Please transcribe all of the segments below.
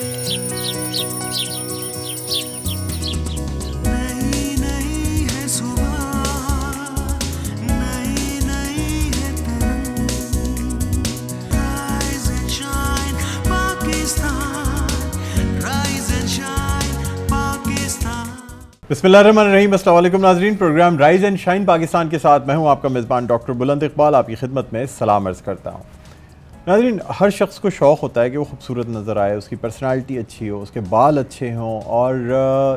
बसमीम अल्लाम नाजरीन। Programme rise and shine Pakistan के साथ मैं हूँ आपका मेज़बान डॉक्टर बुलंद इकबाल। आपकी खिदमत में सलाम अर्ज़ करता हूँ। नाजरीन, हर शख्स को शौक़ होता है कि वो खूबसूरत नज़र आए, उसकी पर्सनालिटी अच्छी हो, उसके बाल अच्छे हों और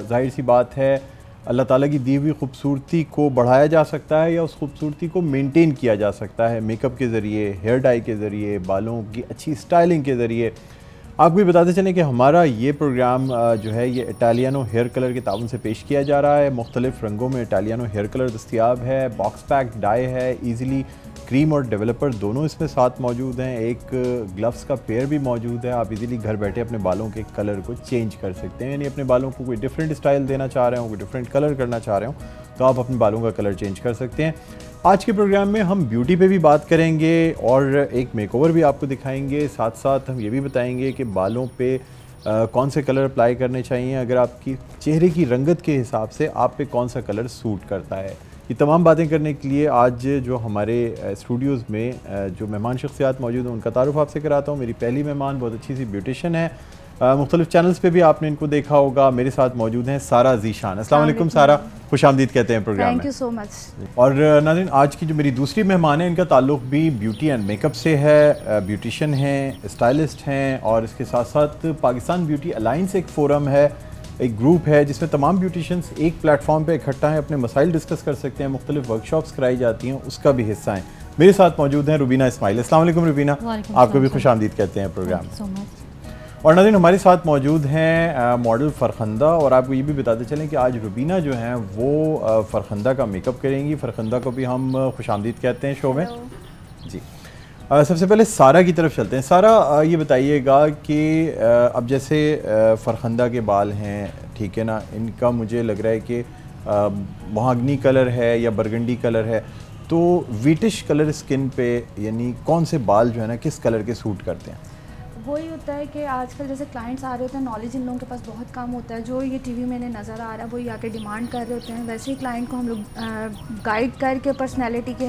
ज़ाहिर सी बात है, अल्लाह ताला की दी हुई खूबसूरती को बढ़ाया जा सकता है या उस खूबसूरती को मेनटेन किया जा सकता है मेकअप के ज़रिए हेयर डाई के ज़रिए, बालों की अच्छी स्टाइलिंग के ज़रिए। आप भी बताते चलें कि हमारा ये प्रोग्राम जो है, ये इटालियानो हेयर कलर के ताउन से पेश किया जा रहा है। मुख्तलिफ़ रंगों में इटालियानो हेयर कलर दस्तियाब है बॉक्स पैक डाई है ईज़िली क्रीम और डेवलपर दोनों इसमें साथ मौजूद हैं। एक ग्लव्स का पेयर भी मौजूद है। आप इजीली घर बैठे अपने बालों के कलर को चेंज कर सकते हैं। यानी अपने बालों को कोई डिफरेंट स्टाइल देना चाह रहे हो कोई डिफरेंट कलर करना चाह रहे हो तो आप अपने बालों का कलर चेंज कर सकते हैं। आज के प्रोग्राम में हम ब्यूटी पे भी बात करेंगे और एक मेकओवर भी आपको दिखाएँगे। साथ साथ हम ये भी बताएँगे कि बालों पे आ, कौन से कलर अप्लाई करने चाहिए। अगर आपकी चेहरे की रंगत के हिसाब से आप पे कौन सा कलर सूट करता है। ये तमाम बातें करने के लिए आज जो हमारे स्टूडियोज़ में जो मेहमान शख्सियात मौजूद हैं उनका तारुफ आपसे कराता हूँ। मेरी पहली मेहमान बहुत अच्छी सी ब्यूटिशन है। मुख्तलिफ़ चैनल्स पे भी आपने इनको देखा होगा। मेरे साथ मौजूद हैं सारा जीशान। अस्सलाम सारा। खुश आमदीद कहते हैं programme thank you so much और नाजिन आज की जो मेरी दूसरी मेहमान है इनका ताल्लुक भी ब्यूटी एंड मेकअप से है। ब्यूटिशन हैं स्टाइलिस्ट हैं और इसके साथ साथ पाकिस्तान ब्यूटी अलाइंस एक फोरम है। एक ग्रुप है जिसमें तमाम ब्यूटिशंस एक प्लेटफॉर्म पे इकट्ठा हैं अपने मसाइल डिस्कस कर सकते हैं मुख्तलिफ़ वर्कशॉप्स कराई जाती हैं उसका भी हिस्सा है। मेरे साथ मौजूद हैं रुबीना इस्माइल। असल रुबीना। आपको भी खुश आमदीद कहते हैं प्रोग्राम और नदीन हमारे साथ मौजूद हैं मॉडल फ़रखंदा और आपको ये भी बताते चलें कि आज रुबीना जो हैं वो फ़रखंदा का मेकअप करेंगी। फ़रखंदा को भी हम खुश आमदीद कहते हैं शो में। जी। सबसे पहले सारा की तरफ़ चलते हैं। सारा ये बताइएगा कि अब जैसे फ़रखंदा के बाल हैं, ठीक है ना? इनका मुझे लग रहा है कि महागनी कलर है या बरगंडी कलर है। तो वीटिश कलर स्किन पे, यानी कौन से बाल जो है ना, किस कलर के सूट करते हैं? वही होता है कि आजकल जैसे क्लाइंट्स आ रहे होते हैं नॉलेज इन लोगों के पास बहुत कम होता है। जो ये टीवी में इन्हें नज़र आ रहा है वही आके डिमांड कर रहे होते हैं। वैसे ही क्लाइंट को हम लोग गाइड करके पर्सनैलिटी के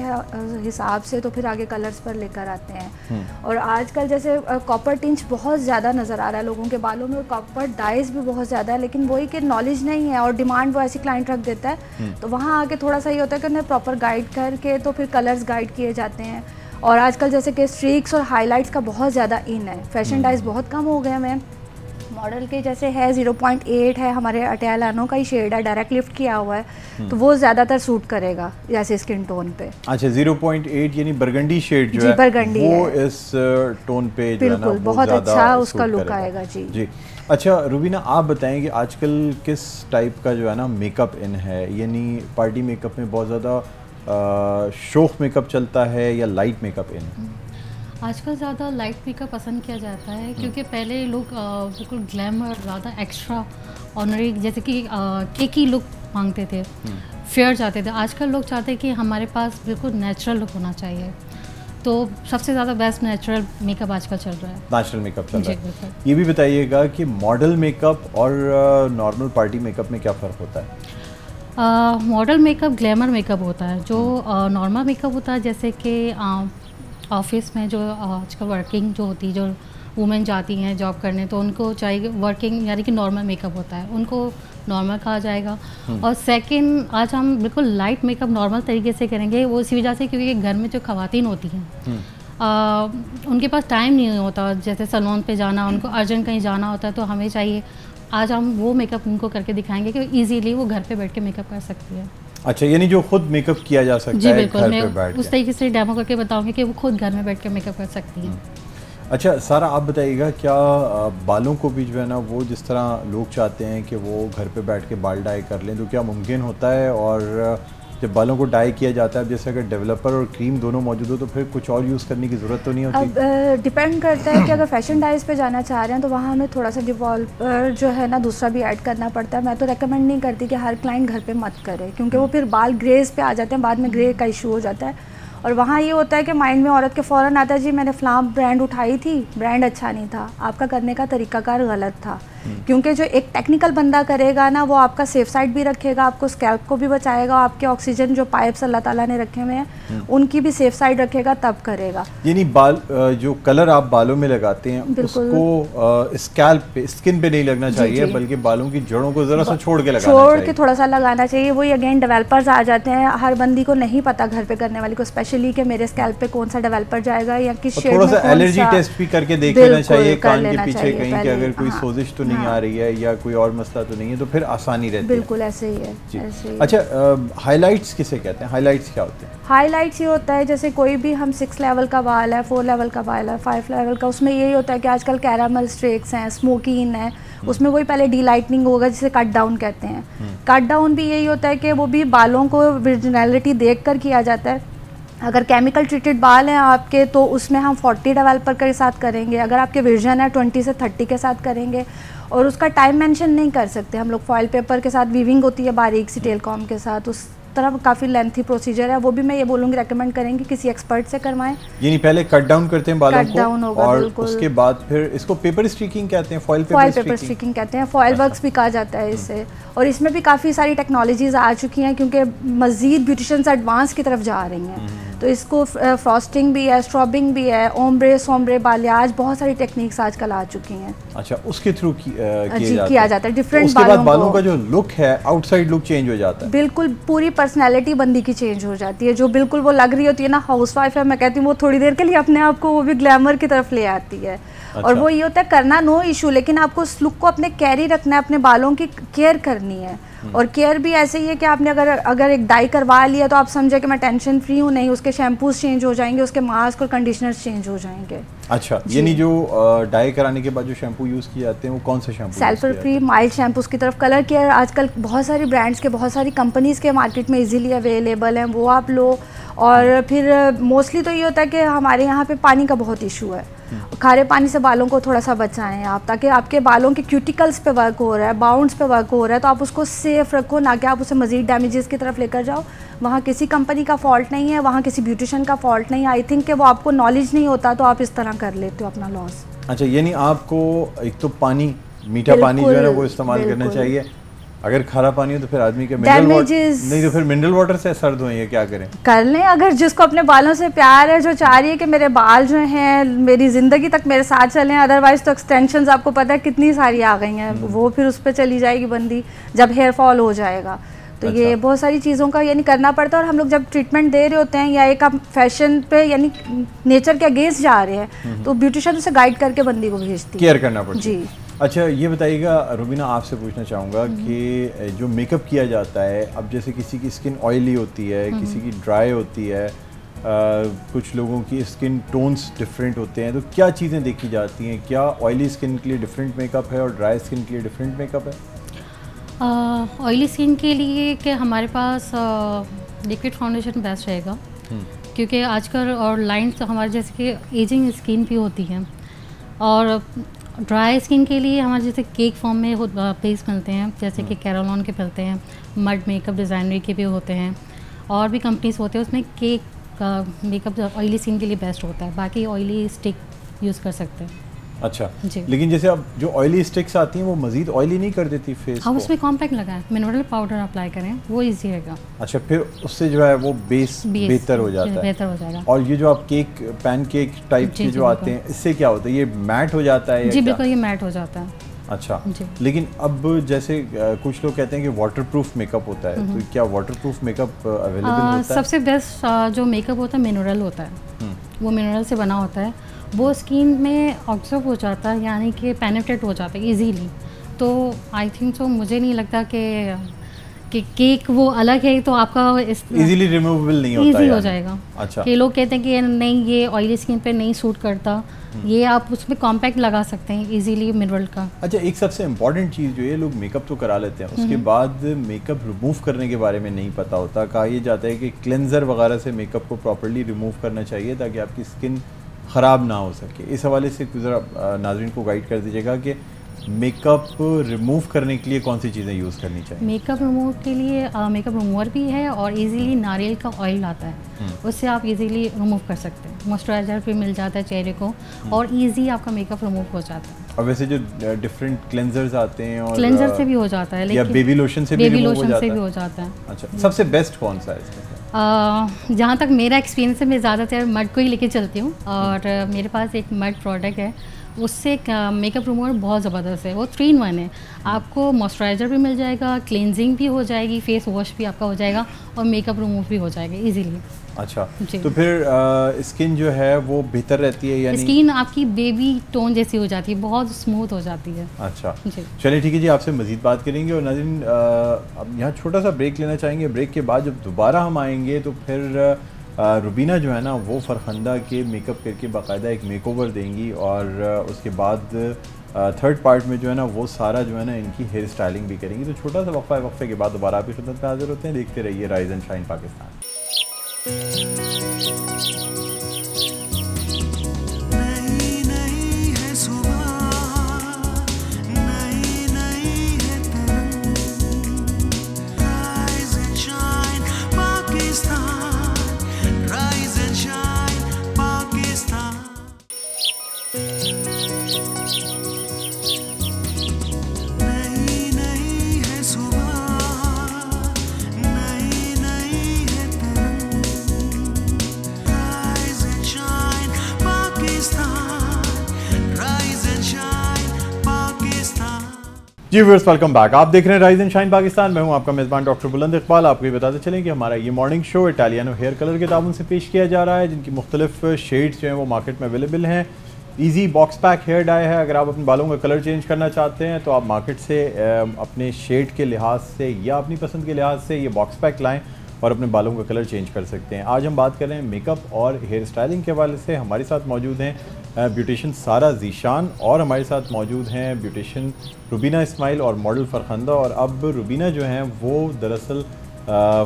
हिसाब से तो फिर आगे कलर्स पर लेकर आते हैं। हम्म। और आजकल जैसे कॉपर टिंच बहुत ज़्यादा नज़र आ रहा है लोगों के बालों में और कॉपर डाइज भी बहुत ज़्यादा है। लेकिन वही कि नॉलेज नहीं है और डिमांड वो ऐसी क्लाइंट रख देता है हम्म। तो वहाँ आके थोड़ा सा ये होता है कि उन्हें प्रॉपर गाइड करके तो फिर कलर्स गाइड किए जाते हैं। और आजकल जैसे कि स्ट्रीक्स और हाइलाइट्स का बहुत ज़्यादा इन है। Fashion dyes hmm. बहुत कम हो गए हमें मॉडल के जैसे है 0.8 है हमारे अटेलानो का ही शेड है डायरेक्ट लिफ्ट किया हुआ है हम्म। तो वो ज़्यादातर सूट करेगा जैसे स्किन टोन पे। अच्छा 0.8 यानी बरगंडी शेड जो है बरगंडी वो है। इस टोन पे बिल्कुल बहुत अच्छा उसका लुक आएगा जी। जी। अच्छा रूबीना आप बताएँ कि आजकल किस टाइप का जो है ना मेकअप इन है? यानी पार्टी मेकअप में बहुत ज़्यादा शोख मेकअप चलता है या लाइट मेकअप इन आजकल ज़्यादा लाइट मेकअप पसंद किया जाता है क्योंकि पहले लोग बिल्कुल ग्लैमर ज़्यादा एक्स्ट्रा ऑनरी जैसे कि केकी लुक मांगते थे फेयर हम्म। चाहते थे। आजकल लोग चाहते हैं कि हमारे पास बिल्कुल नेचुरल लुक होना चाहिए। तो सबसे ज़्यादा बेस्ट नेचुरल मेकअप आजकल चल रहा है। नेचुरल मेकअप चल रहा है। ये भी बताइएगा कि मॉडल मेकअप और नॉर्मल पार्टी मेकअप में क्या फ़र्क होता है? मॉडल मेकअप ग्लैमर मेकअप होता है जो नॉर्मल हम्म। मेकअप होता है जैसे कि ऑफ़िस में जो आजकल वर्किंग जो होती है जो वुमेन जाती हैं जॉब करने तो उनको चाहिए वर्किंग यानी कि नॉर्मल मेकअप होता है उनको नॉर्मल कहा जाएगा हम्म। और सेकंड आज हम बिल्कुल लाइट मेकअप नॉर्मल तरीके से करेंगे वो इसी वजह से क्योंकि घर में जो खातन होती हैं हम्म। उनके पास टाइम नहीं होता। जैसे सलोन पे जाना उनको अर्जेंट कहीं जाना होता है तो हमें चाहिए। आज हम वो मेकअप उनको करके दिखाएँगे कि इजीली वो घर पे बैठ के मेकअप कर सकती है। अच्छा यानी जो खुद मेकअप किया जा सकता जी है बिल्कुल। मैं उस तरीके से डेमो करके बताऊँगी कि वो खुद घर में बैठ के मेकअप कर सकती है। हम्म। अच्छा सारा आप बताइएगा क्या बालों को भी जो है ना वो जिस तरह लोग चाहते हैं कि वो घर पे बैठ के बाल डाई कर लें तो क्या मुमकिन होता है? और जब बालों को डाई किया जाता है जैसे अगर डेवलपर और क्रीम दोनों मौजूद हो तो फिर कुछ और यूज़ करने की ज़रूरत तो नहीं होती? अब डिपेंड करता है कि अगर फ़ैशन डाइज पे जाना चाह रहे हैं तो वहाँ हमें थोड़ा सा डिवॉल्वर जो है ना, दूसरा भी ऐड करना पड़ता है। मैं तो रेकमेंड नहीं करती कि हर क्लाइंट घर पर मत करे, क्योंकि वो फिर बाल ग्रेज पे आ जाते हैं, बाद में ग्रे का इशू हो जाता है। और वहाँ ये होता है कि माइंड में औरत के फ़ौरन आता है, जी, मैंने फ़लाम ब्रांड उठाई थी ब्रांड अच्छा नहीं था, आपका करने का तरीकाकार गलत था। क्योंकि जो एक टेक्निकल बंदा करेगा ना वो आपका सेफ़ साइड भी रखेगा आपको स्कैल्प को भी बचाएगा आपके ऑक्सीजन जो पाइप्स अल्लाह ताला ने रखे हुए हैं हम्म। उनकी भी सेफ़ साइड रखेगा तब करेगा। यानी बाल जो कलर आप बालों में लगाते हैं उसको स्कैल्प पे स्किन पे नहीं लगना चाहिए बल्कि बालों की जड़ों को जरा सा छोड़ के लगाना छोड़ के थोड़ा सा लगाना चाहिए। वही अगेन डेवलपर्स आ जाते हैं हर बंदी को नहीं पता घर पे करने वाली को स्पेशली कि मेरे स्कैल्प पे कौन सा डेवलपर जाएगा या किस शेड थोड़ा सा एलर्जी टेस्ट भी करके देख लेना चाहिए कान के पीछे कहीं कि अगर कोई हाँ। सोजिश तो नहीं हाँ। आ रही है या कोई और मसला तो नहीं है तो फिर आसानी रहती है। बिल्कुल ऐसे ही है ऐसे ही अच्छा हाइलाइट्स किसे कहते हैं? हाइलाइट्स क्या होते हैं? हाइलाइट्स ये होता है जैसे कोई भी हम सिक्स लेवल का बाल है फोर लेवल का बाल है फाइव लेवल का उसमें यही होता है कि आजकल कैरामल स्ट्रेक्स हैं स्मोकिन है हम्म। उसमें वही पहले डी लाइटनिंग होगा जिसे कट डाउन कहते हैं। कट हम्म। डाउन भी यही होता है कि वो भी बालों को विजनैलिटी देख कर किया जाता है। अगर केमिकल ट्रीटेड बाल हैं आपके तो उसमें हम 40 डेवलपर के साथ करेंगे अगर आपके विजन है 20 से 30 के साथ करेंगे और उसका टाइम मेंशन नहीं कर सकते। हम लोग फॉइल पेपर के साथ वीविंग होती है बारीक सी टेलकॉम के साथ उस तरह काफ़ी लेंथी प्रोसीजर है। वो भी मैं ये बोलूँगी रेकमेंड करेंगे किसी एक्सपर्ट से करवाएँ। यानी पहले कट डाउन करते हैं बालों कट डाउन होगा और उसके बाद फिर इसको पेपर स्ट्रीकिंग कहते हैं फॉइल पेपर, पेपर स्ट्रीकिंग कहते हैं। Foil works. भी कहा जाता है इससे। और इसमें भी काफ़ी सारी टेक्नोलॉजीज़ आ चुकी हैं क्योंकि मज़ीद ब्यूटिशंस एडवांस की तरफ़ जा रही हैं। हम्म। तो इसको फ्रॉस्टिंग भी है स्ट्रॉबिंग भी है ओम्ब्रे सोम्ब्रे बालियाज बहुत सारी टेक्निक्स आजकल आ चुकी हैं। अच्छा उसके थ्रू की, किया जाता है। डिफरेंट तो बालों, बालों का जो लुक है आउटसाइड लुक चेंज हो जाता है। बिल्कुल पूरी पर्सनैलिटी बंदी की चेंज हो जाती है। जो बिल्कुल वो लग रही होती है ना हाउस वाइफ है मैं कहती हूँ वो थोड़ी देर के लिए अपने आप को वो भी ग्लैमर की तरफ़ ले आती है। अच्छा। और वो ये होता है करना नो इशू लेकिन आपको उस लुक को अपने कैरी रखना है अपने बालों की केयर करनी है। और केयर भी ऐसे ही है कि आपने अगर अगर एक डाई करवा लिया तो आप समझे कि मैं टेंशन फ्री हूँ नहीं उसके शैम्पूज चेंज हो जाएँगे उसके मास्क और कंडीशनर्स चेंज हो जाएँगे। अच्छा यानी जो डाई कराने के बाद जो शैम्पू यूज़ किए जाते हैं वो कौन से shampoo sulphur free mild shampoos की तरफ़। कलर केयर आजकल बहुत सारी ब्रांड्स के बहुत सारी कंपनीज़ के मार्केट में इजीली अवेलेबल हैं वो आप लो। और फिर मोस्टली तो ये होता है कि हमारे यहाँ पे पानी का बहुत इशू है। खारे पानी से बालों को थोड़ा सा बचाएँ आप ताकि आपके बालों के क्यूटिकल्स पे वर्क हो रहा है बाउंड्स पे वर्क हो रहा है तो आप उसको सेफ़ रखो ना कि आप उसे मज़ीद डैमेजेस की तरफ़ लेकर जाओ। वहाँ किसी कंपनी का फॉल्ट नहीं है वहाँ किसी ब्यूटिशन का फॉल्ट नहीं है। आई थिंक कि वो आपको नॉलेज नहीं होता तो आप इस तरह कर लेते हो अपना लॉस अच्छा यानी आपको एक तो पानी मीठा पानी जो है ना वो इस्तेमाल करना चाहिए अगर खारा पानी हो तो फिर आदमी के मिनरल नहीं तो फिर मिनरल वाटर से सर्द हुए क्या करें कर लें अगर जिसको अपने बालों से प्यार है जो चाह रही है कि मेरे बाल जो हैं मेरी ज़िंदगी तक मेरे साथ चलें अदरवाइज़ तो एक्सटेंशन आपको पता है कितनी सारी आ गई हैं हम्म। वो फिर उस पर चली जाएगी बंदी जब हेयर फॉल हो जाएगा तो अच्छा। ये बहुत सारी चीज़ों का यानी करना पड़ता है और हम लोग जब ट्रीटमेंट दे रहे होते हैं या एक आप फ़ैशन पे यानी नेचर के अगेंस्ट जा रहे हैं हम्म। तो ब्यूटिशियन उसे गाइड करके बंदी को भेजती है केयर करना पड़ता जी अच्छा ये बताइएगा रुबीना आपसे पूछना चाहूँगा हम्म। कि जो मेकअप किया जाता है अब जैसे किसी की स्किन ऑयली होती है हम्म। किसी की ड्राई होती है आ, कुछ लोगों की स्किन टोन्स डिफरेंट होते हैं तो क्या चीज़ें देखी जाती हैं क्या ऑयली स्किन के लिए डिफरेंट मेकअप है और ड्राई स्किन के लिए डिफरेंट मेकअप है ऑयली स्किन के लिए कि हमारे पास लिक्विड फाउंडेशन बेस्ट रहेगा हम्म। क्योंकि आजकल और लाइंस हमारे जैसे कि एजिंग स्किन भी होती हैं और ड्राई स्किन के लिए हमारे जैसे केक फॉर्म में पेस मिलते हैं जैसे कि कैरोलॉन के मिलते हैं मड मेकअप डिज़ाइनरी के भी होते हैं और भी कंपनीज़ होते हैं उसमें केक का मेकअप ऑयली स्किन के लिए बेस्ट होता है बाकी ऑयली स्टिक यूज़ कर सकते हैं। अच्छा। लेकिन जैसे अब जो ऑयली स्टिक्स आती हैं वो मजीद ऑयली नहीं कर देती फेस हाँ उसमें कॉम्पैक्ट लगा है मिनरल पाउडर अप्लाई करें वो इजी रहेगा। अच्छा फिर उससे जो है वो बेस, बेहतर हो जाता है। बेहतर हो जाएगा। और ये जो आप केक पैन केक टाइप के जो आते हैं इससे क्या होता है? ये मैट हो जाता है जी बिल्कुल ये मैट हो जाता है। अच्छा। लेकिन अब जैसे कुछ लोग कहते हैं कि वाटरप्रूफ मेकअप होता है। तो क्या वाटरप्रूफ मेकअप अवेलेबल होता है? सबसे बेस्ट जो मेकअप होता है मिनरल होता है। हम्म। वो मिनरल से बना होता है। वो स्किन में ऑब्ज़र्व हो जाता है यानी कि पेनेट्रेट हो जाता है इजीली तो आई थिंक सो मुझे नहीं लगता कि कि केक वो अलग है तो आपका इजीली रिमूवेबल नहीं होता इजी हो जाएगा। अच्छा। कि लोग कहते हैं कि नहीं ये ऑयली स्किन पे नहीं सूट करता। हम्म। ये आप उसमें कॉम्पैक्ट लगा सकते हैं इजीली मिनरल का। अच्छा एक सबसे इंपॉर्टेंट चीज़ जो है लोग मेकअप तो करा लेते हैं उसके हम्म। बाद मेकअप रिमूव करने के बारे में नहीं पता होता। कहा यह जाता है कि क्लेंजर वगैरह से मेकअप को प्रॉपरली रिमूव करना चाहिए ताकि आपकी स्किन ख़राब ना हो सके। इस हवाले से ज़रा नाजरन को गाइड कर दीजिएगा कि मेकअप रिमूव करने के लिए कौन सी चीज़ें यूज़ करनी चाहिए? मेकअप रिमूव के लिए मेकअप रिमूवर भी है और इजीली नारियल का ऑयल आता है। हम्म। उससे आप इजीली रिमूव कर सकते हैं। मॉइस्चराइजर भी मिल जाता है चेहरे को हम्म। और इजी आपका मेकअप रिमूव हो जाता है। और वैसे जो डिफरेंट क्लेंजर्स आते हैं और क्लेंजर से भी हो जाता है या बेबी लोशन से भी बेबी लोशन से? भी हो। जाता है। अच्छा सबसे बेस्ट कौन सा है इसमें? जहाँ तक मेरा एक्सपीरियंस है, मैं ज़्यादातर मर्ड को ही लेके चलती हूँ और मेरे पास एक मर्ड प्रोडक्ट है। उससे मेकअप रिमूवर बहुत ज़बरदस्त है। वो थ्री इन वन है। आपको मॉइस्चराइज़र भी मिल जाएगा क्लेंजिंग भी हो जाएगी फेस वॉश भी आपका हो जाएगा और मेकअप रिमूव भी हो जाएगा इजीली अच्छा। तो फिर स्किन जो है वो बेहतर रहती है यानी स्किन आपकी बेबी टोन जैसी हो जाती है बहुत स्मूथ हो जाती है। अच्छा। चलिए ठीक है जी आपसे मज़ीद बात करेंगे और नाजिन अब यहाँ छोटा सा ब्रेक लेना चाहेंगे। ब्रेक के बाद जब दोबारा हम आएँगे तो फिर रुबीना जो है ना वो फरखंदा के मेकअप करके बाकायदा एक मेकओवर देंगी और उसके बाद थर्ड पार्ट में जो है ना वो सारा जो है ना इनकी हेयर स्टाइलिंग भी करेंगी। तो छोटा सा वक्फा वक्फे के बाद दोबारा आपकी खिदमत में हाजिर होते हैं। देखते रहिए rise and shine Pakistan Música जी व्यूअर्स वेलकम बैक आप देख रहे हैं राइज एंड शाइन पाकिस्तान मैं हूँ आपका मेज़बान डॉक्टर बुलंद इकबाल. आपको ये बताते चलें कि हमारा ये morning show Italiano hair colour के ताबन से पेश किया जा रहा है, जिनकी मुख्तलिफ़ शेड्स जो हैं वो मार्केट में अवेलेबल हैं. Easy box pack hair dye है. अगर आप अपने बालों का कलर चेंज करना चाहते हैं तो आप मार्केट से अपने शेड के लिहाज से या अपनी पसंद के लिहाज से ये बॉक्स पैक लाएँ और अपने बालों का कलर चेंज कर सकते हैं. आज हम बात कर रहे हैं मेकअप और हेयर स्टाइलिंग के हवाले से. हमारे साथ मौजूद हैं ब्यूटिशन सारा जीशान और हमारे साथ मौजूद हैं ब्यूटिशन रुबीना इस्माइल और मॉडल फरखंदा। और अब रुबीना जो हैं वो दरअसल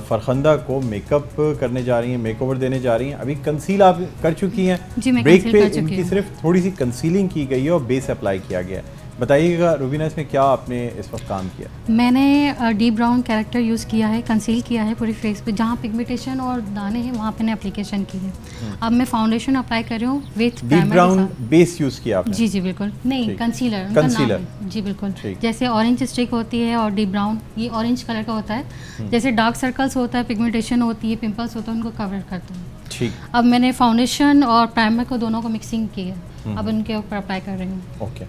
फरखंदा को मेकअप करने जा रही हैं मेकओवर देने जा रही हैं। अभी कंसील आप कर चुकी हैं। ब्रेक पे उनकी इनकी सिर्फ़ थोड़ी सी कंसीलिंग की गई है और बेस अप्लाई किया गया है। बताइएगा रुबीना इसमें क्या आपने इस वक्त काम किया? मैंने डीप ब्राउन कैरेक्टर यूज़ किया है कंसील किया है पूरी फेस पे जहाँ पिगमेंटेशन और दाने हैं वहाँ पे मैंने एप्लीकेशन की है। अब मैं फाउंडेशन अप्लाई कर रही हूँ with deep brown base use किया आपने? जी जी बिल्कुल। नहीं। कंसीलर। है। जी बिल्कुल। जैसे ऑरेंज स्टिक होती है और डीप ब्राउन ये ऑरेंज कलर का होता हम्म। है जैसे डार्क सर्कल्स होता है पिगमेंटेशन होती है पिम्पल्स होता है उनको कवर करता हूँ। ठीक। अब मैंने फाउंडेशन और प्राइमर को दोनों को मिक्सिंग की है। हम्म। अब उनके ऊपर अप्लाई कर रही हूँ। ओके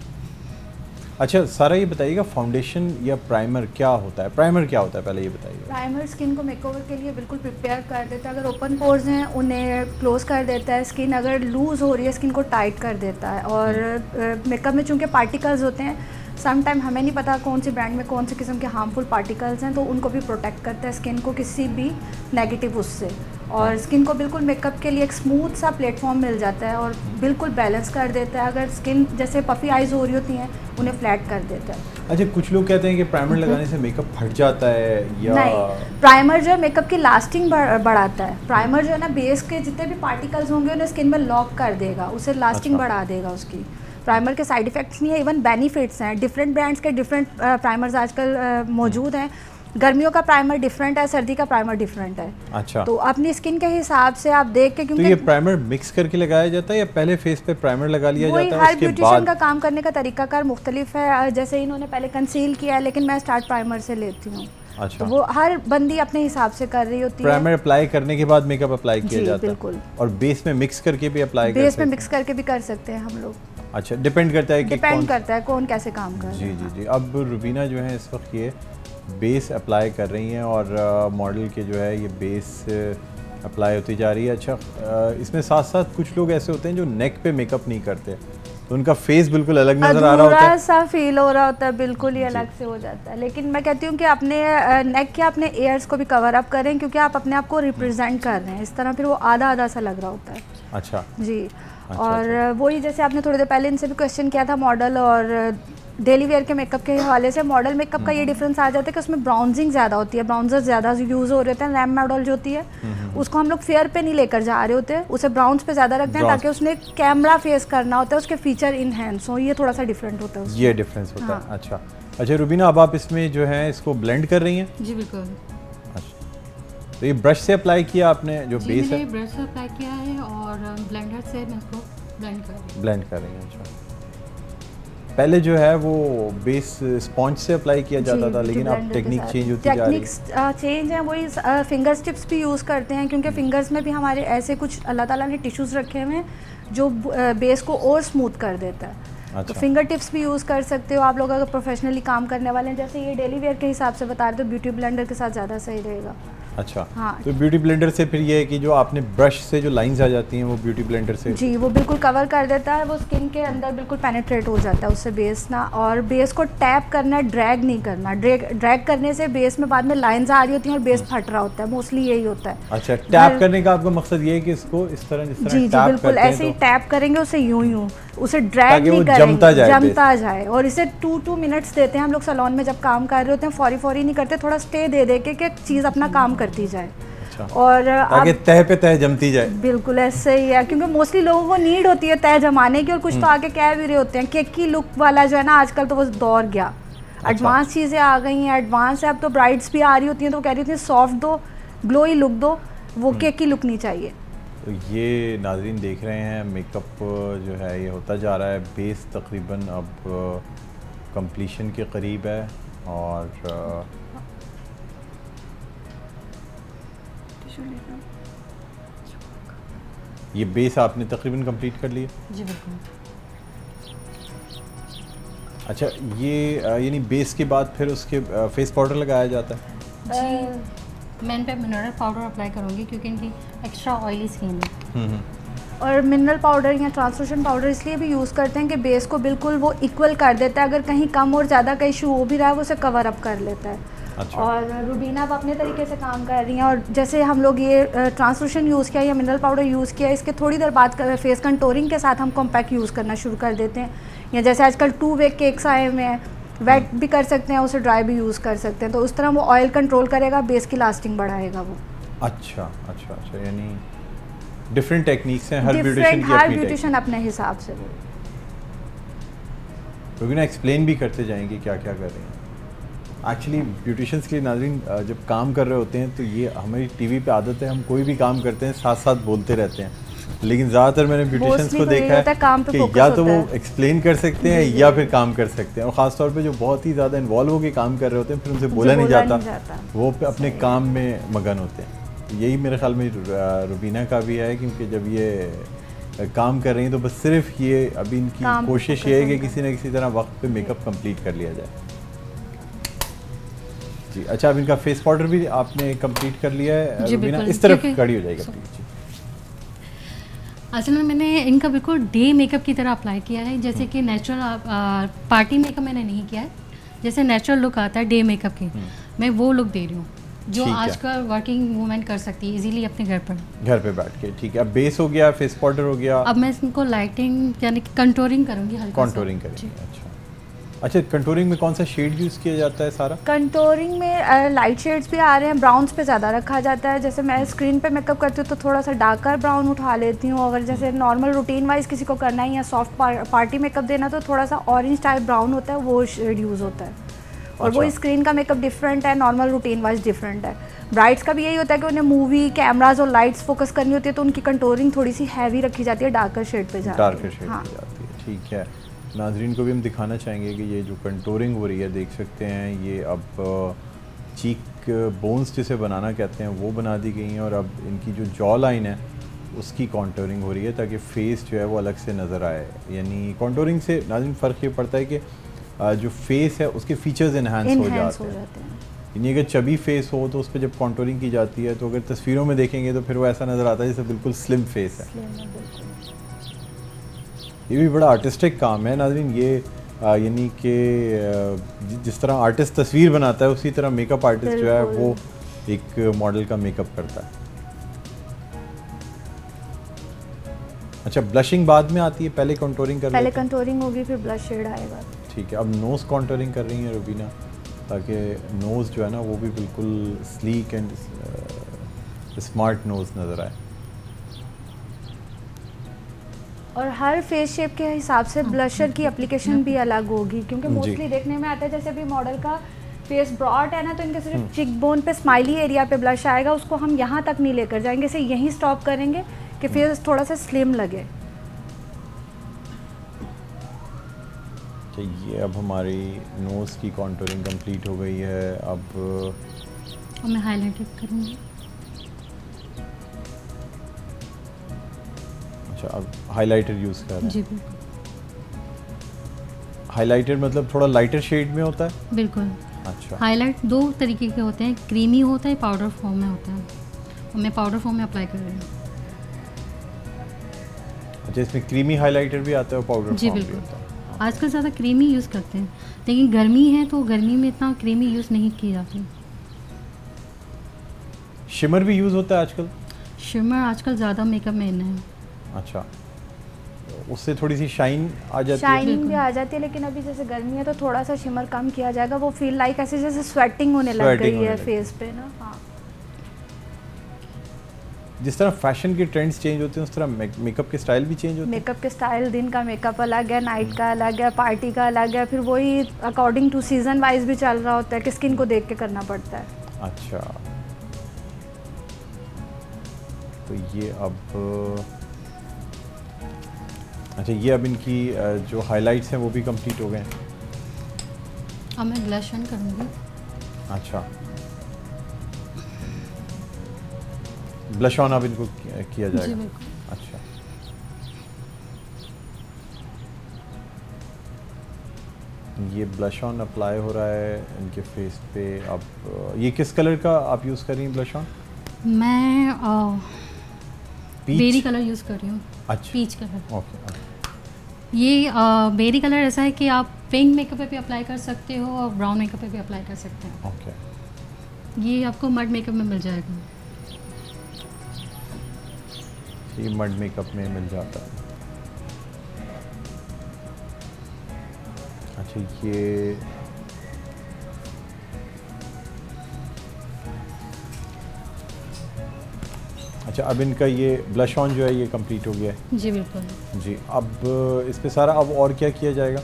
अच्छा सारा ये बताइएगा फाउंडेशन या प्राइमर क्या होता है? प्राइमर क्या होता है? पहले ये बताइए प्राइमर स्किन को मेकओवर के लिए बिल्कुल प्रिपेयर कर देता है। अगर ओपन पोर्स हैं उन्हें क्लोज कर देता है। स्किन अगर लूज़ हो रही है स्किन को टाइट कर देता है। और मेकअप में चूँकि पार्टिकल्स होते हैं सम टाइम हमें नहीं पता कौन से ब्रांड में कौन से किस्म के हार्मफुल पार्टिकल्स हैं तो उनको भी प्रोटेक्ट करता है स्किन को किसी भी नेगेटिव उससे। और स्किन को बिल्कुल मेकअप के लिए एक स्मूथ सा प्लेटफॉर्म मिल जाता है और बिल्कुल बैलेंस कर देता है। अगर स्किन जैसे पफी आइज़ हो रही होती हैं उन्हें फ्लैट कर देता है। अच्छा कुछ लोग कहते हैं कि प्राइमर लगाने से मेकअप फट जाता है या नहीं प्राइमर जो है मेकअप की लास्टिंग बढ़ाता है। प्राइमर जो है ना बेस के जितने भी पार्टिकल्स होंगे उन्हें स्किन में लॉक कर देगा। उसे लास्टिंग अच्छा। बढ़ा देगा उसकी। प्राइमर के साइड इफेक्ट्स नहीं है इवन बेनिफिट्स हैं। डिफरेंट ब्रांड्स के डिफरेंट प्राइमर्स आजकल मौजूद हैं। गर्मियों का प्राइमर डिफरेंट है सर्दी का प्राइमर डिफरेंट है। अच्छा। तो अपनी स्किन के हिसाब से आप देख के क्योंकि तो ये प्राइमर मिक्स करके लगाया जाता है या पहले फेस पे प्राइमर लगा लिया जाता है हर ब्यूटिशियन का काम करने का तरीकाकार मुख्तलिफ़ है जैसे इन्होंने पहले कंसील किया है लेकिन मैं स्टार्ट प्राइमर से लेती हूँ। अच्छा। तो वो हर बंदी अपने हिसाब से कर रही होती है। प्राइमर अप्लाई करने के बाद मेकअप अप्लाई किया जाता बिल्कुल। है और बेस में मिक्स करके भी अप्लाई बेस में मिक्स करके भी कर सकते हैं हम लोग। अच्छा डिपेंड करता है कि डिपेंड करता है कौन कैसे काम कर जी जी जी। अब रुबीना जो है इस वक्त ये बेस अप्लाई कर रही हैं और मॉडल के जो है ये बेस अप्लाई होती जा रही है। अच्छा इसमें साथ साथ कुछ लोग ऐसे होते हैं जो नेक पे मेकअप नहीं करते। तो उनका फेस बिल्कुल अलग नज़र आ रहा होता है। सा फील हो रहा होता है बिल्कुल ही अलग से हो जाता है। लेकिन मैं कहती हूँ कि अपने नेक के अपने एयर्स को भी कवर अप करें क्योंकि आप अपने आप को रिप्रेजेंट कर रहे हैं। इस तरह फिर वो आधा आधा सा लग रहा होता है। अच्छा। जी। अच्छा, और अच्छा। वही जैसे आपने थोड़ी देर पहले इनसे भी क्वेश्चन किया था मॉडल और डेली वेयर के मेकअप के हवाले से मॉडल मेकअप का ये हम्म। डिफरेंस आ जाता है कि उसमें ब्राउजिंग ज़्यादा होती है ब्राउन्जर ज़्यादा यूज़ हो रहे होते हैं रैम मॉडल जो होती है हम्म, उसको हम लोग फेयर पे नहीं लेकर जा रहे होते उसे ब्राउन्स पे ज़्यादा रखते हैं ताकि उसने कैमरा फेस करना होता है उसके फीचर इनहेंस हो ये थोड़ा सा डिफरेंट होता है ये डिफरेंस होता है हाँ। अच्छा। अच्छा रुबीना अब आप इसमें जो है इसको ब्लेंड कर रही हैं? जी बिल्कुल। अच्छा। तो ये ब्रश से अप्लाई किया आपने जो जी बेस है? ब्रश से अप्लाई किया है और ब्लेंडर से मैं इसको ब्लेंड कर ब्लेंड कर रही हैं अच्छा। पहले जो है वो बेस स्पॉन्ज से अप्लाई किया जाता था लेकिन अब टेक्निक चेंज होती जा रही है। टेक्निक्स चेंज है वही फिंगर स्टिप्स भी यूज़ करते हैं क्योंकि फिंगर्स में भी हमारे ऐसे कुछ अल्लाह ताला ने टिश्यूज़ रखे हुए हैं जो बेस को और स्मूथ कर देता है। अच्छा। तो अच्छा। फिंगर टिप्स भी यूज़ कर सकते हो आप लोग अगर प्रोफेशनली काम करने वाले हैं जैसे ये डेली वेयर के हिसाब से बता रहे तो ब्यूटी ब्लेंडर के साथ ज़्यादा सही रहेगा। अच्छा हाँ। तो ब्यूटी ब्लेंडर से फिर ये है कि जो आपने ब्रश से जो लाइंस आ जाती हैं वो ब्यूटी ब्लेंडर से? जी वो बिल्कुल कवर कर देता है वो स्किन के अंदर बिल्कुल पेनिट्रेट हो जाता है उससे बेस ना। और बेस को टैप करना ड्रैग नहीं करना। ड्रैग ड्रैग करने से बेस में बाद में लाइंस आ रही होती हैं और बेस फट रहा होता है मोस्टली यही होता है। अच्छा टैप करने का आपका मकसद ये है कि इसको इस तरह जिस तरह जी जी बिल्कुल ऐसे ही तो- टैप करेंगे उसे यूँ यूँ। उसे ड्रैग नहीं करेंगे जमता जाए जमता जाए। और इसे टू टू मिनट्स देते हैं हम लोग सलोन में जब काम कर रहे होते हैं फौरी फौरी नहीं करते थोड़ा स्टे दे दे के कि चीज़ अपना काम करती जाए। अच्छा। और आप तह पे तह जमती जाए। बिल्कुल ऐसे ही है क्योंकि मोस्टली लोगों को नीड होती है तय जमाने की और कुछ तो आगे कह भी रहे होते हैं केक की लुक वाला जो है ना आजकल तो वो दौर गया। एडवांस अच्छा। चीज़ें आ गई हैं एडवांस है अब तो ब्राइड्स भी आ रही होती हैं तो कह रही होती हैं सॉफ्ट दो ग्लोई लुक दो वो हम्म। केक की लुक नहीं चाहिए। तो ये नाजरीन देख रहे हैं मेकअप जो है ये होता जा रहा है बेस तकरीबन अब कंप्लीशन के करीब है और ये बेस आपने तकरीबन कंप्लीट कर लिया? जी बिल्कुल। अच्छा ये यानी बेस के बाद फिर उसके फेस पाउडर लगाया जाता है? जी। मैं पे मिनरल पाउडर अप्लाई करूँगी क्योंकि इनकी एक्स्ट्रा ऑयली स्किन है। हम्म, हम्म। और मिनरल पाउडर या ट्रांसलूशन पाउडर इसलिए भी यूज़ करते हैं कि बेस को बिल्कुल वो इक्वल कर देता है। अगर कहीं कम और ज़्यादा का इशू हो भी रहा है वो उसे कवर अप कर लेता है। अच्छा। और रूबीना अब अपने तरीके से काम कर रही हैं और जैसे हम लोग ये ट्रांसलूशन यूज़ किया या मिनरल पाउडर यूज़ किया इसके थोड़ी देर बाद फेस कंटोरिंग के साथ हम कॉम्पैक्ट यूज़ करना शुरू कर देते हैं। या जैसे आजकल टू वे केक्स आए हुए हैं वेट भी कर सकते हैं उसे ड्राई भी यूज़ कर सकते हैं। तो उस तरह वो ऑयल कंट्रोल करेगा बेस की लास्टिंग बढ़ाएगा वो। अच्छा अच्छा अच्छा यानी डिफरेंट टेक्निक्स हैं हर ब्यूटिशियन की हर ब्यूटिशियन अपने हिसाब से। वो क्योंकि ना एक्सप्लेन भी करते जाएँगे क्या क्या कर रहे हैं। एक्चुअली ब्यूटिशियंस के नाजरीन जब काम कर रहे होते हैं तो ये हमारी टीवी पे आदत है हम कोई भी काम करते हैं साथ साथ बोलते रहते हैं। लेकिन ज़्यादातर मैंने Mostly को तो देखा है, काम पे कि या तो वो। एक्सप्लेन कर सकते हैं या फिर काम कर सकते हैं। और ख़ासतौर पे जो बहुत ही ज़्यादा इन्वॉल्व होकर काम कर रहे होते हैं फिर उनसे बोला नहीं जाता। वो अपने काम में मगन होते हैं। यही मेरे ख्याल में रुबीना का भी है क्योंकि जब ये काम कर रही हैं तो बस सिर्फ़ ये अभी इनकी कोशिश ये है कि किसी न किसी तरह वक्त पे मेकअप कंप्लीट कर लिया जाए। जी अच्छा अब इनका फेस पाउडर भी आपने कंप्लीट कर लिया है जी, इस तरफ़ खड़ी हो जाएगा जी। असल में मैंने इनका बिल्कुल डे मेकअप की तरह अप्लाई किया है जैसे कि नेचुरल पार्टी मेकअप मैंने नहीं किया है जैसे नेचुरल लुक आता है डे मेकअप की मैं वो लुक दे रही हूँ जो। आजकल वर्किंग वूमेन कर सकती है इजीली अपने घर पर। घर पे बैठ के ठीक है। अब बेस हो गया फेस पाउडर हो गया। अब मैं इनको लाइटिंग यानी कि कंटोरिंग करूँगी हल्का सा। करेंगे अच्छा। अच्छा कंटोरिंग में कौन सा शेड यूज़ किया जाता है सारा? कंटोरिंग में लाइट शेड्स भी आ रहे हैं ब्राउन्स पे ज़्यादा रखा जाता है। जैसे मैं स्क्रीन पे मेकअप करती हूँ तो थोड़ा सा डार्कर ब्राउन उठा लेती हूँ। अगर जैसे नॉर्मल रूटीन वाइज किसी को करना है या सॉफ्ट पार्टी मेकअप देना तो थोड़ा सा ऑरेंज टाइप ब्राउन होता है वो शेड यूज़ होता है। और वो अच्छा। स्क्रीन का मेकअप डिफरेंट है नॉर्मल रूटीन वाइज डिफरेंट है। ब्राइड्स का भी यही होता है कि उन्हें मूवी कैमराज और लाइट्स फोकस करनी होती है तो उनकी कंटोरिंग थोड़ी सी हैवी रखी जाती है डार्कर शेड पे जाती है डार्कर शेड हाँ। की जाती है ठीक है। नाजरीन को भी हम दिखाना चाहेंगे कि ये जो कंटोरिंग हो रही है देख सकते हैं ये अब चीक बोन्स जिसे बनाना कहते हैं वो बना दी गई हैं और अब इनकी जो जॉ लाइन है उसकी कॉन्टोरिंग हो रही है ताकि फेस जो है वो अलग से नज़र आए। यानी कॉन्टोरिंग से नाजरीन फ़र्क ये पड़ता है कि जो फेस है उसके फीचर्स इन्हांस हो जाते हैं। यानी अगर चबी फेस हो तो उस पर जब कॉन्टोरिंग की जाती है तो अगर तस्वीरों में देखेंगे तो फिर वो ऐसा नज़र आता है जैसे बिल्कुल स्लिम फेस है। ये भी बड़ा आर्टिस्टिक काम है नाजरीन। ये यानी कि जिस तरह आर्टिस्ट तस्वीर बनाता है उसी तरह मेकअप आर्टिस्ट जो है वो एक मॉडल का मेकअप करता है। अच्छा ब्लशिंग बाद में आती है? पहले कंटोरिंग कर पहले कंटोरिंग होगी फिर ब्लश शेड आएगा। ठीक है अब नोज़ कॉन्टरिंग कर रही है रुबीना ताकि नोज़ जो है ना वो भी बिल्कुल स्लीक एंड स्मार्ट नोज़ नज़र आए। और हर फेस शेप के हिसाब से ब्लशर की एप्लीकेशन भी अलग होगी क्योंकि मोस्टली देखने में आता है जैसे अभी मॉडल का फेस ब्रॉड है ना तो इनके सिर्फ़ चिक बोन पे स्माइली एरिया पे ब्लश आएगा उसको हम यहाँ तक नहीं लेकर जाएँगे इसे यहीं स्टॉप करेंगे कि फेस थोड़ा सा स्लिम लगे। तो ये अब हमारी नोज़ की कॉन्टरिंग कंप्लीट हो गई है अब और मैं हाईलाइटर करूँगी। अच्छा अब हाइलाइटर यूज़ कर रहे जी हैं बिल्कुल। हाइलाइटर मतलब थोड़ा लाइटर शेड में होता है? बिल्कुल। अच्छा। हाईलाइट दो तरीके के होते हैं क्रीमी होता है पाउडर फॉर्म में होता है। और मैं पाउडर फॉर्म में अप्लाई कर रही हूँ। अच्छा इसमें क्रीमी हाइलाइटर भी आता है और पाउडर जी बिल्कुल। आजकल ज़्यादा क्रीमी यूज़ करते हैं। लेकिन गर्मी है तो गर्मी में इतना क्रीमी यूज़ नहीं की जाती। शिमर भी यूज़ होता है आजकल? शिमर आजकल ज़्यादा मेकअप में है। अच्छा। उससे थोड़ी सी शाइन आ जाती है। शाइनिंग भी आ जाती है लेकिन अभी जैसे गर्मी है तो थोड़ा सा शिमर कम किया जाएगा। वो फील लाइक ऐसे जैसे स्वेटिंग होने लग गई है फेस पे ना हाँ। जिस तरह फ़ैशन के ट्रेंड्स चेंज होते हैं उस तरह मेकअप के स्टाइल भी चेंज होते हैं। मेकअप के स्टाइल दिन का मेकअप अलग है नाइट का अलग है पार्टी का अलग है फिर वही अकॉर्डिंग टू सीज़न वाइज भी चल रहा होता है कि स्किन को देख के करना पड़ता है। अच्छा। तो ये अब अच्छा ये अब इनकी जो हाइलाइट्स हैं वो भी कंप्लीट हो गए हैं। अब मैं ब्लश ऑन करूँगी। अच्छा। ब्लश ऑन अब इनको किया जी जाएगा। बिल्कुल। अच्छा। ये ब्लश ऑन अप्लाई हो रहा है इनके फेस पे। अब ये किस कलर का आप यूज़ कर रही हैं ब्लश ऑन मैं? बेरी कलर यूज़ कर रही हूँ। अच्छा। Peach colour okay okay. ये बेरी कलर ऐसा है कि आप पिंक मेकअप पे भी अप्लाई कर सकते हो और ब्राउन मेकअप पे भी अप्लाई कर सकते हो। ओके। ये आपको मड मेकअप में मिल जाएगा। ये मड मेकअप में मिल जाता है। अच्छा ये अच्छा अब इनका ये ब्लश ऑन जो है ये कंप्लीट हो गया है। जी बिल्कुल। जी अब इस पे सारा अब और क्या किया जाएगा?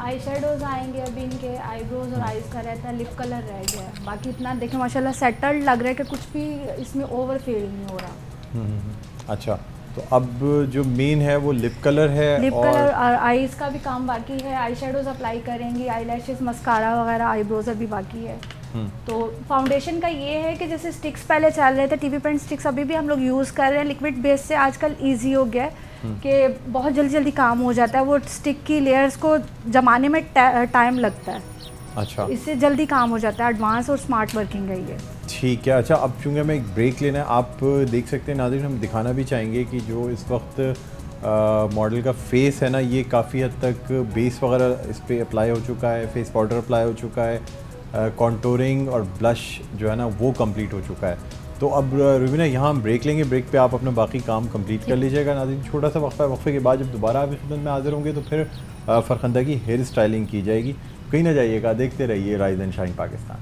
आई शेडोज आएँगे अभी इनके आईब्रोज और आईज का रहता है लिप कलर रह गया है। बाकी इतना देखें माशाल्लाह सेटल्ड लग रहा है कि कुछ भी इसमें ओवर फेड नहीं हो रहा। हम्म, हम्म, हम्म। अच्छा तो अब जो मेन है वो लिप कलर है लिप और कलर और आईज का भी काम बाकी है। आई शेडोज अप्लाई करेंगी आई लैशेज मस्कारा वगैरह आईब्रोज अभी बाकी है। तो फाउंडेशन का ये है कि जैसे स्टिक्स पहले चल रहे थे टीवी पेंट स्टिक्स अभी भी हम लोग यूज़ कर रहे हैं। लिक्विड बेस से आजकल इजी हो गया है कि बहुत जल्दी जल्दी काम हो जाता है। वो स्टिक की लेयर्स को जमाने में टाइम लगता है। अच्छा। इससे जल्दी काम हो जाता है। एडवांस और स्मार्ट वर्किंग है ये। ठीक है। अच्छा अब चूँकि हमें एक ब्रेक लेना है आप देख सकते हैं नादिर हम दिखाना भी चाहेंगे कि जो इस वक्त मॉडल का फेस है ना ये काफ़ी हद तक बेस वगैरह इस पर अप्लाई हो चुका है फेस पाउडर अप्लाई हो चुका है। कॉन्टोरिंग और ब्लश जो है ना वो कंप्लीट हो चुका है। तो अब रुबीना यहाँ हम ब्रेक लेंगे। ब्रेक पे आप अपना बाकी काम कंप्लीट कर लीजिएगा नाजिन छोटा सा वक्फा वक्फे के बाद जब दोबारा आपकी खिदमत में हाजिर होंगे तो फिर फरखंदा की हेयर स्टाइलिंग की जाएगी। कहीं ना जाइएगा देखते रहिए राइज एंड शाइन पाकिस्तान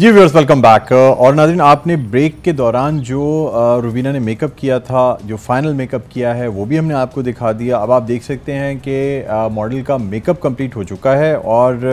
जी व्यूअर्स वेलकम बैक और नाज़रीन आपने ब्रेक के दौरान जो अ, रुबीना ने मेकअप किया था जो फाइनल मेकअप किया है वो भी हमने आपको दिखा दिया। अब आप देख सकते हैं कि मॉडल का मेकअप कंप्लीट हो चुका है और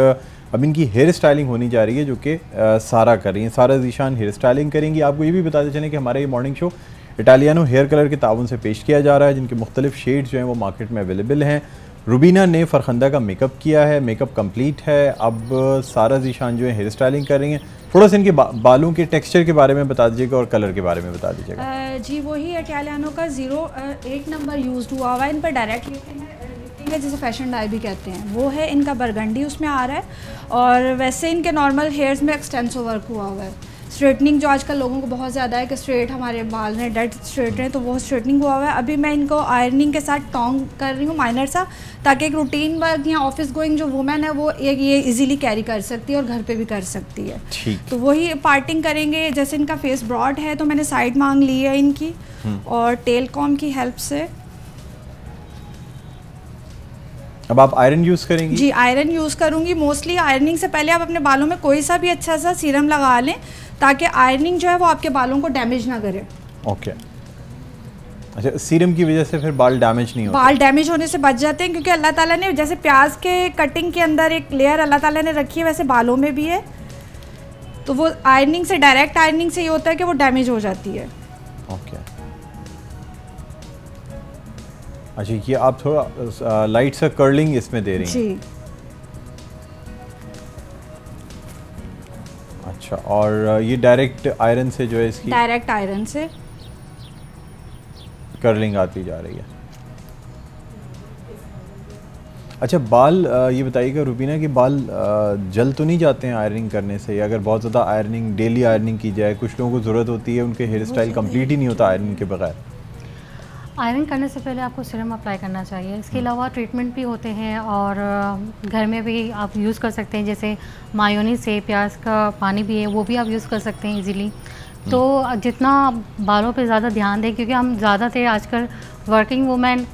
अब इनकी हेयर स्टाइलिंग होनी जा रही है जो कि सारा कर रही हैं। सारा जीशान हेयर स्टाइलिंग करेंगी। आपको ये भी बताते चलें कि हमारा ये morning show Italiano hair colour के ताउन से पेश किया जा रहा है जिनके मुख्तलिफ़ शेड्स जो हैं वो मार्केट में अवेलेबल हैं। रुबीना ने फरखंदा का मेकअप किया है मेकअप कंप्लीट है। अब सारा जीशान जो है हेयर स्टाइलिंग कर रही हैं। थोड़ा सा इनके बा, बालों के टेक्सचर के बारे में बता दीजिएगा और कलर के बारे में बता दीजिएगा। जी वही इटालियानो का ज़ीरो एक नंबर यूज़ हुआ हुआ इन पर डायरेक्ट लिफ्टिंग है जिसे फ़ैशन डाई भी कहते हैं। वो है इनका बरगंडी उसमें आ रहा है। और वैसे इनके नॉर्मल हेयर्स में एक्सटेंसो वर्क हुआ हुआ है। स्ट्रेटनिंग जो आजकल लोगों को बहुत ज़्यादा है कि स्ट्रेट हमारे बाल हैं डेड स्ट्रेट हैं तो वो स्ट्रेटनिंग हुआ हुआ है। अभी मैं इनको आयरनिंग के साथ टोंग कर रही हूँ माइनर सा ताकि एक रूटीन वर्क या ऑफ़िस गोइंग जो वुमेन है वो एक ये इजीली कैरी कर सकती है और घर पे भी कर सकती है। तो वही पार्टिंग करेंगे जैसे इनका फेस ब्रॉड है तो मैंने साइड मांग ली है इनकी और टेल कॉम की हेल्प से। अब आप आयरन यूज़ करेंगी? जी आयरन यूज़ करूँगी। मोस्टली आयरनिंग से पहले आप अपने बालों में कोई सा भी अच्छा सा सीरम लगा लें ताकि आयरनिंग जो है वो आपके बालों को डैमेज ना करे। ओके अच्छा सीरम की वजह से फिर बाल डैमेज नहीं होते। बाल डैमेज होने से बच जाते हैं क्योंकि अल्लाह ताला ने जैसे प्याज के कटिंग के अंदर एक लेयर अल्लाह ताला ने रखी है वैसे बालों में भी है। तो वो आयरनिंग से डायरेक्ट आयरनिंग से ये होता है कि वो डैमेज हो जाती है। ओके अच्छा ये आप थोड़ा लाइट सा कर्लिंग इसमें दे रही हैं। जी। अच्छा और ये डायरेक्ट आयरन से जो है इसकी डायरेक्ट आयरन से। कर्लिंग आती जा रही है। अच्छा बाल ये बताइएगा रूबीना कि बाल जल तो नहीं जाते हैं आयरनिंग करने से? या अगर बहुत ज़्यादा आयरनिंग डेली आयरनिंग की जाए कुछ लोगों को ज़रूरत होती है उनके हेयर स्टाइल कंप्लीट ही नहीं होता आयरनिंग के बगैर? आयरन करने से पहले आपको सिरम अप्लाई करना चाहिए। इसके अलावा ट्रीटमेंट भी होते हैं और घर में भी आप यूज़ कर सकते हैं जैसे मायोनीज से प्याज का पानी भी है वो भी आप यूज़ कर सकते हैं इजीली। तो जितना बालों पे ज़्यादा ध्यान दें क्योंकि हम ज़्यादातर आजकल वर्किंग वूमेन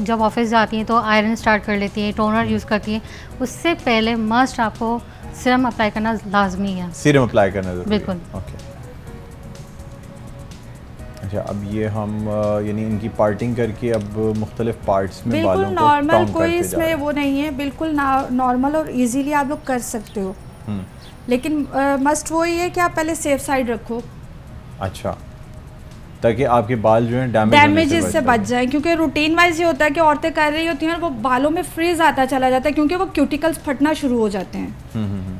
जब ऑफ़िस जाती हैं तो आयरन स्टार्ट कर लेती हैं टोनर यूज़ करती हैं। उससे पहले मस्ट आपको सिरम अप्लाई करना लाजमी है। सिरम अप्लाई करना बिल्कुल। ओके अच्छा अब ये हम यानी इनकी पार्टिंग करके अब मुख्तलिफ़ पार्ट्स में बिल्कुल बालों को नॉर्मल कोई इसमें वो नहीं है बिल्कुल नॉर्मल और इजीली आप लोग कर सकते हो। हम्म, लेकिन मस्ट वो ही है कि आप पहले सेफ़ साइड रखो। अच्छा ताकि आपके बाल जो हैं डैमेज डैमेजेस से बच जाए क्योंकि रूटीन वाइज ये होता है कि औरतें कर रही होती हैं और वो बालों में फ्रीज आता चला जाता है क्योंकि वो क्यूटिकल्स फटना शुरू हो जाते हैं।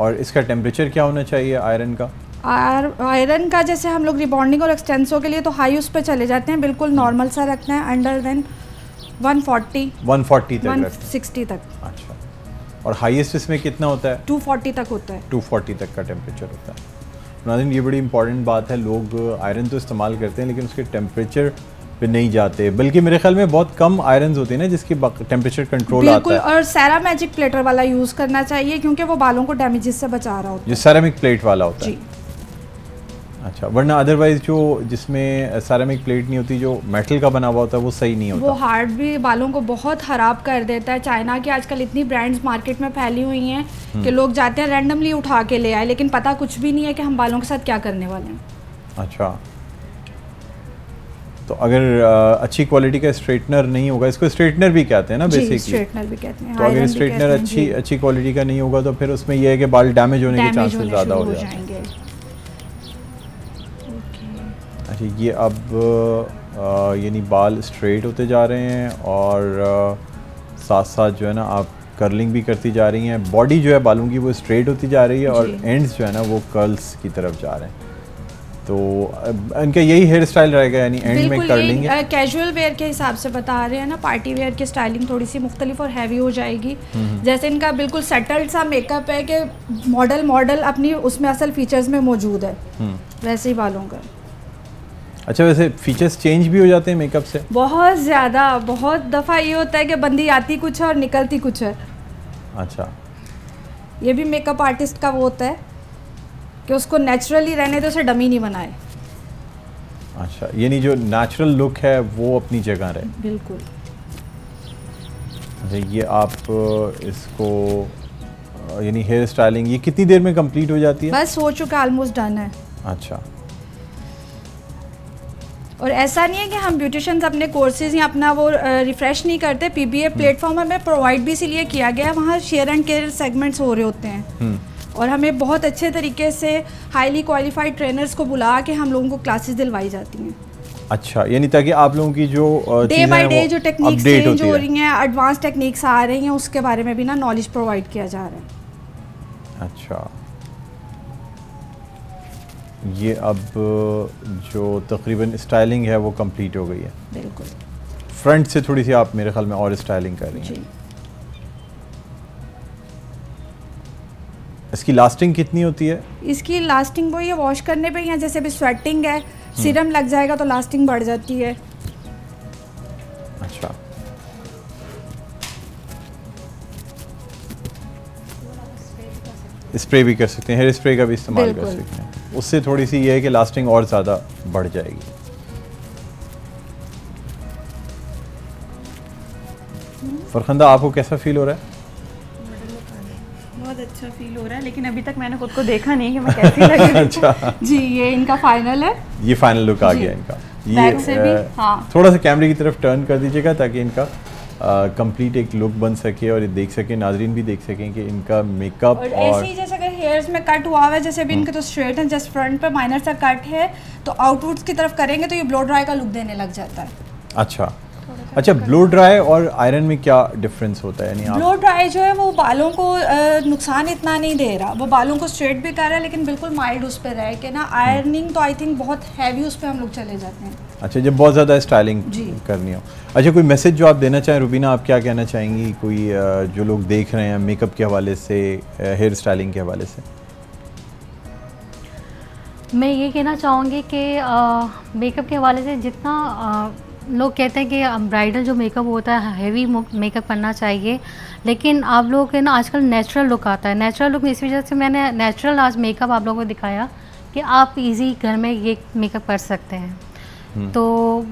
और इसका टेम्परेचर क्या होना चाहिए आयरन का? आयरन का जैसे हम लोग रिबॉन्डिंग और एक्सटेंसो के लिए तो हाई उस पर चले जाते हैं बिल्कुल नॉर्मल सा रखना है अंडर देन 140 140 तक रखते 160 तक। हैं अच्छा। और हाईएस्ट इसमें कितना होता है? 240 तक होता है। 240 तक का टेम्परेचर होता है। नाजिन ये बड़ी इंपॉर्टेंट बात है लोग आयरन तो इस्तेमाल करते हैं लेकिन उसके टेम्परेचर पे नहीं जाते। बल्कि मेरे ख्याल में बहुत कम आयरन होते हैं ना जिसकी टेम्परेचर कंट्रोल आता है। और सैरा मैजिक प्लेटर वाला यूज़ करना चाहिए क्योंकि वो बालों को डैमेजेस से बचा रहा होता जो सैरामिक प्लेट वाला होता है है। जी। अच्छा वरना अदरवाइज़ जो जिसमें सेरामिक प्लेट नहीं होती जो मेटल का बना हुआ होता है वो सही नहीं होता। वो हार्ड भी बालों को बहुत ख़राब कर देता है। चाइना की आजकल इतनी ब्रांड्स मार्केट में फैली हुई हैं हम्म। कि लोग जाते हैं रैंडमली उठा के ले आए लेकिन पता कुछ भी नहीं है कि हम बालों के साथ क्या करने वाले हैं। अच्छा। तो अगर अ, अच्छी क्वालिटी का स्ट्रेटनर नहीं होगा इसको स्ट्रेटनर भी कहते हैं ना बेसिकली स्ट्रेटनर भी कहते हैं तो अगर स्ट्रेटनर अच्छी अच्छी क्वालिटी का नहीं होगा तो फिर उसमें यह है कि बाल डैमेज होने के चांसेस ज़्यादा हो हो जाते हैं। अच्छा ये अब यानी बाल स्ट्रेट होते जा रहे हैं और अ, साथ साथ जो है ना आप कर्लिंग भी करती जा रही हैं। बॉडी जो है बालों की वो स्ट्रेट होती जा रही है और एंड्स जो है ना वो कर्ल्स की तरफ़ जा रहे हैं। तो इनका यही हेयर स्टाइल रहेगा यानी एंड में कर्लिंग है। कैजुअल वेयर के हिसाब से बता रहे हैं ना पार्टी वेयर की स्टाइलिंग थोड़ी सी मुख्तलिफ़ और हैवी हो जाएगी। जैसे इनका बिल्कुल सेटल्ड सा मेकअप है कि मॉडल मॉडल अपनी उसमें असल फीचर्स में मौजूद है। हम्म। वैसे ही बालों का। अच्छा वैसे फीचर्स चेंज भी हो जाते हैं मेकअप से? बहुत ज़्यादा बहुत दफ़ा ये होता है कि बंदी आती कुछ है और निकलती कुछ है। अच्छा। ये भी मेकअप आर्टिस्ट का वो होता है कि उसको नेचुरली रहने तो उसे डमी नहीं बनाए। अच्छा यानी जो नेचुरल लुक है वो अपनी जगह रहे। बिल्कुल। अच्छा ये आप इसको यानी हेयर स्टाइलिंग ये कितनी देर में कंप्लीट हो जाती है? बस हो चुका ऑलमोस्ट डन है। अच्छा। और ऐसा नहीं है कि हम ब्यूटिशियंस अपने कोर्सेज या अपना वो रिफ़्रेश नहीं करते पीबीए प्लेटफॉर्म हमें प्रोवाइड भी इसीलिए किया गया है वहाँ शेयर एंड केयर सेगमेंट्स हो रहे होते हैं। हम्म। और हमें बहुत अच्छे तरीके से हाईली क्वालिफाइड ट्रेनर्स को बुला के हम लोगों को क्लासेस दिलवाई जाती हैं। अच्छा यानी ताकि आप लोगों की जो डे बाई डे जो टेक्निक्स update चेंज हो रही हैं एडवांस टेक्निक्स आ रही हैं उसके बारे में भी ना नॉलेज प्रोवाइड किया जा रहा है। अच्छा। ये अब जो तकरीबन स्टाइलिंग है वो कंप्लीट हो गई है। बिल्कुल। फ्रंट से थोड़ी सी आप मेरे ख्याल में और स्टाइलिंग कर रही हैं। इसकी लास्टिंग कितनी होती है? इसकी लास्टिंग वो ये वॉश करने पे या जैसे अभी स्वेटिंग है सीरम लग जाएगा तो लास्टिंग बढ़ जाती है। अच्छा। स्प्रे भी कर सकते हैं। हेयर स्प्रे का भी इस्तेमाल कर सकते हैं। उससे थोड़ी सी ये है कि लास्टिंग और ज़्यादा बढ़ जाएगी। फरखंदा आपको कैसा फील हो रहा है? बहुत अच्छा फील हो रहा है लेकिन अभी तक मैंने खुद को देखा नहीं कि मैं कैसी लग रही अच्छा। जी ये इनका फाइनल है। ये फाइनल लुक आ गया इनका। Back से भी, हाँ। थोड़ा सा कैमरे की तरफ़ टर्न कर दीजिएगा ताकि इनका कंप्लीट एक लुक बन सके और ये देख सके नाजरीन भी देख सकें कि इनका मेकअप और और, ऐसे ही जैसे अगर हेयर्स में कट हुआ हुआ है जैसे भी इनके तो स्ट्रेट है जस्ट फ्रंट पर माइनर सा कट है तो आउटवर्ड्स की तरफ़ करेंगे तो ये ब्लो ड्राई का लुक देने लग जाता है। अच्छा। अच्छा ब्लो ड्राई और आयरन में क्या डिफरेंस होता है? ब्लो ड्राई जो है वो बालों को नुकसान इतना नहीं दे रहा। वो बालों को स्ट्रेट भी कर रहा है लेकिन बिल्कुल माइल्ड उस पर रह के ना आयरनिंग तो आई थिंक बहुत हैवी उस पर हम लोग चले जाते हैं। अच्छा जब बहुत ज़्यादा स्टाइलिंग करनी हो। अच्छा कोई मैसेज जो आप देना चाहें रुबीना आप क्या कहना चाहेंगी? कोई जो लोग देख रहे हैं मेकअप के हवाले से हेयर स्टाइलिंग के हवाले से? मैं ये कहना चाहूँगी कि मेकअप के हवाले से जितना लोग कहते हैं कि ब्राइडल जो मेकअप होता है हैवी मेकअप करना चाहिए। लेकिन आप लोगों के ना आजकल नेचुरल लुक आता है। नेचुरल लुक इस वजह से मैंने नेचुरल आज मेकअप आप लोगों को दिखाया कि आप इजी घर में ये मेकअप कर सकते हैं। तो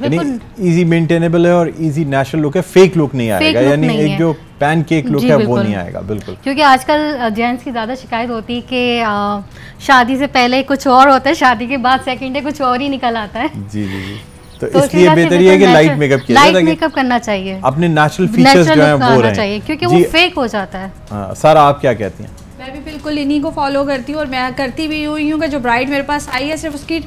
बिल्कुल इजी मेंटेनेबल है और इजी नेचुरल लुक है। फेक लुक नहीं आएगा। यानी एक जो पैन केक लुक है वो नहीं आएगा। बिल्कुल। क्योंकि आजकल जेंट्स की ज़्यादा शिकायत होती है कि शादी से पहले कुछ और होता है शादी के बाद सेकंड डे कुछ और ही निकल आता है। जी जी जी। तो, तो इसलिए बेहतर ये है कि लाइट मेकअप किया जाए लाइट मेकअप करना चाहिए। अपने नेचुरल फीचर्स जो हैं वो रहें। चाहिए क्योंकि वो फेक हो जाता है। हाँ, सारा आप क्या कहती हैं? मैं भी बिल्कुल इन्हीं को फॉलो करती हूँ और मैं करती भी हुई हूँ कि जो ब्राइड मेरे पास आई है सिर्फ़ उसकी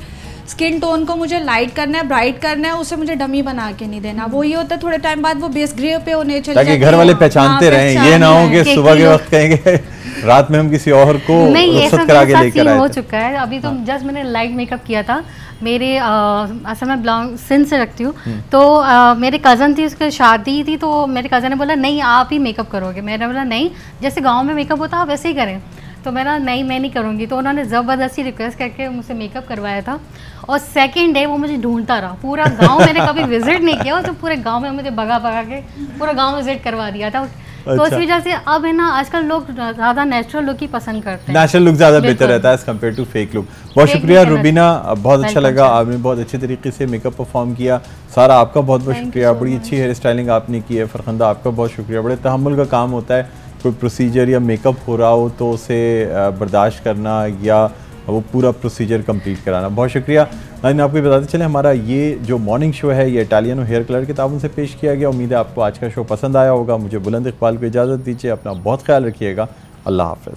स्किन टोन को मुझे लाइट करना है ब्राइट करना है उसे मुझे डमी बना के नहीं देना। वो ये होता है थोड़े टाइम बाद वो बेस ग्रे पे होने चले ताकि घर वाले हाँ, पहचानते रहें ये ना हो कि सुबह के वक्त कहेंगे रात में हम किसी और को नहीं ऐसा रुखसत करा के लेकर सीन हो चुका है। अभी तो जस्ट मैंने लाइट मेकअप किया था। मेरे असल में बिलोंग सिंध से रखती हूँ। हम्म। तो अ, मेरे कज़न थी उसकी शादी थी तो मेरे कज़न ने बोला नहीं आप ही मेकअप करोगे। मैंने बोला नहीं जैसे गाँव में मेकअप होता आप वैसे ही करें। तो मैंने नहीं मैं नहीं करूँगी। तो उन्होंने ज़बरदस्ती रिक्वेस्ट करके मुझसे मेकअप करवाया था। और सेकेंड डे वो मुझे ढूंढता रहा। पूरा गाँव मैंने कभी विज़िट नहीं किया तो पूरे गाँव में मुझे भगा भगा के पूरा गाँव विज़िट करवा दिया था। तो उस अच्छा। वजह से अब है ना आजकल लोग ज़्यादा नेचुरल लुक ही पसंद करते हैं। नेचुरल लुक ज़्यादा बेहतर रहता है as compare to fake look बहुत शुक्रिया रुबीना बहुत अच्छा लगा। आपने बहुत अच्छे तरीके से मेकअप परफॉर्म किया। सारा आपका बहुत बहुत शुक्रिया। बड़ी अच्छी हेयर स्टाइलिंग आपने की है। फरखंदा आपका बहुत शुक्रिया। बड़े तहमुल का काम होता है। कोई प्रोसीजर या मेकअप हो रहा हो तो उसे बर्दाश्त करना या वो पूरा प्रोसीजर कंप्लीट कराना। बहुत शुक्रिया। हाँ, लेकिन आपको बताते चले, हमारा ये जो मॉर्निंग शो है, ये इटालियन हेयर कलर के ताबन से पेश किया गया। उम्मीद है आपको आज का शो पसंद आया होगा। मुझे बुलंद इकबाल को इजाज़त दीजिए, अपना बहुत ख्याल रखिएगा। अल्लाह हाफ़